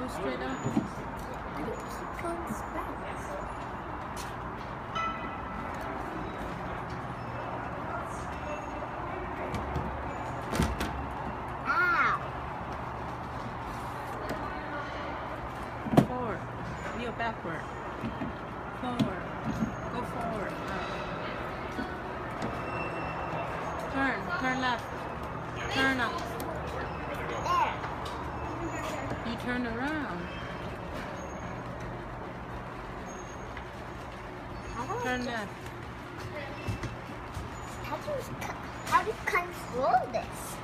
go straight up backward. Go forward. Turn. Turn left. Turn up. Turn around. How do I Turn left. How do you, co- how do you control this?